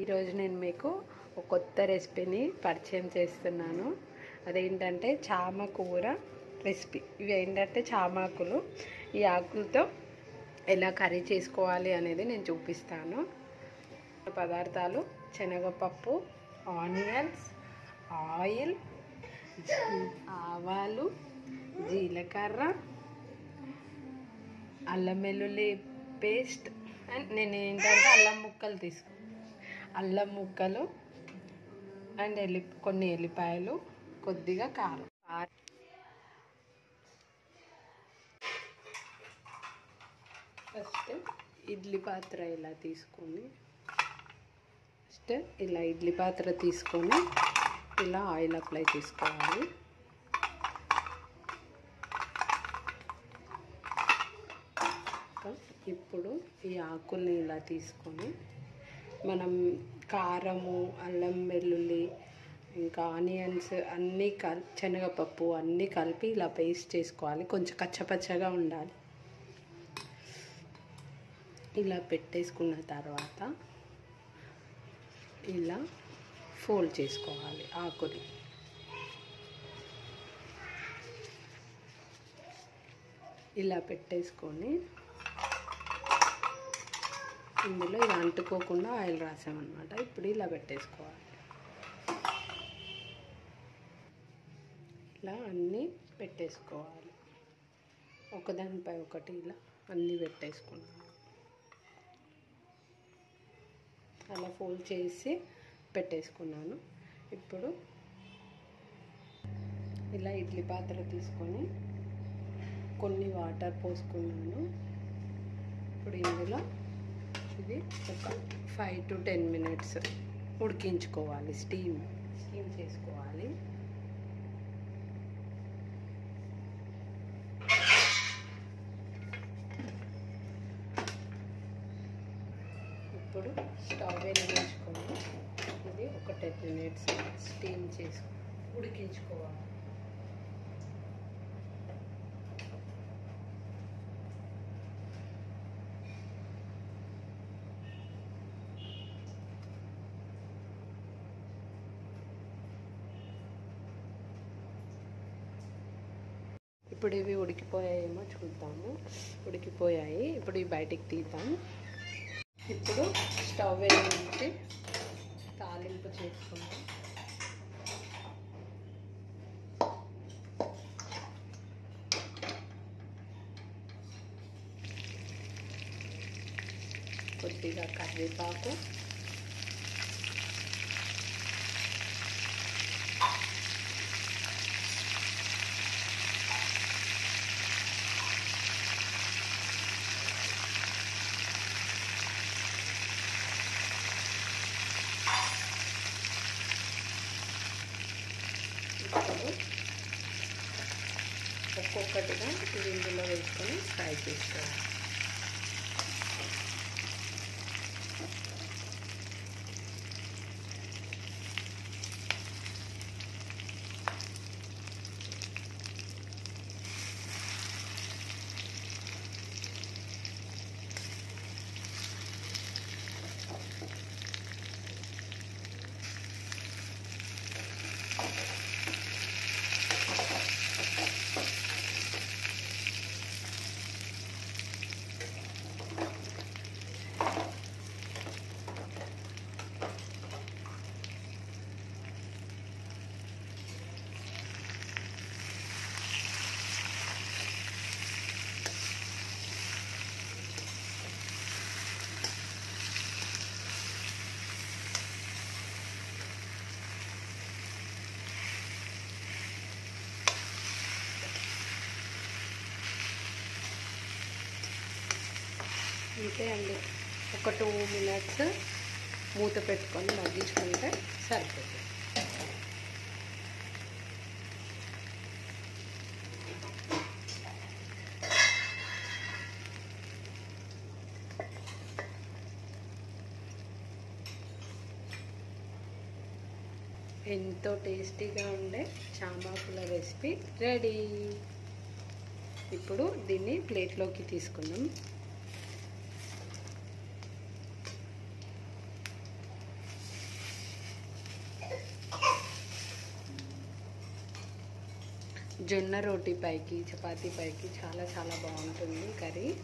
ఈరోజు నేను మీకు ఒక కొత్త రెసిపీని పరిచయం చేస్తున్నాను. అదేంటంటే చామ కూర రెసిపీ. ఇవి ఏంటంటే చామాకులు. ఈ ఆకులతో ఎలా కర్రీ చేసుకోవాలి అనేది నేను చూపిస్తాను. పదార్థాలు శనగపప్పు ఆనియన్స్ ఆయిల్ ఆవాలు జీలకర్ర అల్లం వెల్లుల్లి పేస్ట్. అండ్ నేను ఏంటంటే అల్లం ముక్కలు తీసుకున్నాను అల్లం ముక్కలు అండ్ ఎల్లి కొన్ని ఎల్లిపాయలు కొద్దిగా కారం. ఫస్ట్ ఇడ్లీ పాత్ర ఇలా తీసుకొని ఫస్ట్ ఇలా ఇడ్లీ పాత్ర తీసుకొని ఇలా ఆయిల్ అప్లై చేసుకోవాలి. ఇప్పుడు ఈ ఆకుల్ని ఇలా తీసుకొని మనం కారము అల్లం వెల్లుల్లి ఇంకా ఆనియన్స్ అన్నీ కల్ శనగపప్పు అన్నీ కలిపి ఇలా పేస్ట్ చేసుకోవాలి. కొంచెం కచ్చపచ్చగా ఉండాలి. ఇలా పెట్టేసుకున్న తర్వాత ఇలా ఫోల్డ్ చేసుకోవాలి ఆకుని. ఇలా పెట్టేసుకొని ఇందులో ఇది అంటుకోకుండా ఆయిల్ రాసామన్నమాట. ఇప్పుడు ఇలా పెట్టేసుకోవాలి. ఇలా అన్నీ పెట్టేసుకోవాలి. ఒకదానిపై ఒకటి ఇలా అన్నీ పెట్టేసుకున్నాను అలా ఫోల్డ్ చేసి పెట్టేసుకున్నాను. ఇప్పుడు ఇలా ఇడ్లీ పాత్ర తీసుకొని కొన్ని వాటర్ పోసుకున్నాను. ఇప్పుడు ఇందులో ఇది ఒక ఫైవ్ టు టెన్ మినిట్స్ ఉడికించుకోవాలి స్టీమ్ స్టీమ్ చేసుకోవాలి. ఇప్పుడు స్టవ్ వెలిగించుకొని ఇది ఒక టెన్ మినిట్స్ స్టీమ్ చేసుకు ఉడికించుకోవాలి. ఇప్పుడు ఇవి ఉడికిపోయాయేమో చూద్దాము. ఉడికిపోయాయి. ఇప్పుడు ఇవి బయటికి తీద్దాం. ఇప్పుడు స్టవ్ వేయించి తాలింపు చేసుకుంటాం కొద్దిగా కరివేపాకు ఇప్పుడు ఒక్కొక్కటిగా ఇది ఇందులో వేసుకొని ఫ్రై చేసుకోవాలి. అంతే అండి. ఒక టూ మినిట్స్ మూత పెట్టుకొని మగ్గించుకుంటే సరిపోతుంది. ఎంతో టేస్టీగా ఉండే చామాకుల రెసిపీ రెడీ. ఇప్పుడు దీన్ని ప్లేట్లోకి తీసుకుందాం. జొన్న రోటీ పైకి చపాతీ పైకి చాలా చాలా బాగుంటుంది కర్రీ.